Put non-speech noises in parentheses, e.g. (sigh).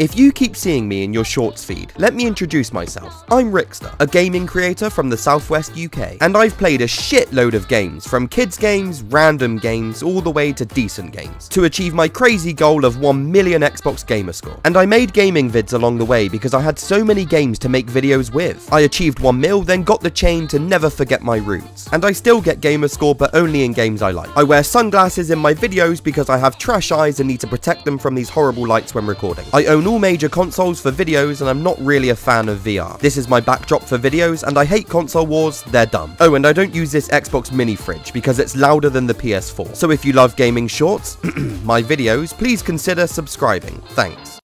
If you keep seeing me in your shorts feed, let me introduce myself. I'm Rickster, a gaming creator from the southwest UK, and I've played a shitload of games, from kids games, random games, all the way to decent games, to achieve my crazy goal of 1 million Xbox gamer score. And I made gaming vids along the way because I had so many games to make videos with. I achieved 1 mil, then got the chain to never forget my roots. And I still get gamer score, but only in games I like. I wear sunglasses in my videos because I have trash eyes and need to protect them from these horrible lights when recording. I own all major consoles for videos and I'm not really a fan of VR. This is my backdrop for videos and I hate console wars, they're dumb. Oh, and I don't use this Xbox mini fridge because it's louder than the PS4. So if you love gaming shorts, (clears throat) my videos, please consider subscribing. Thanks.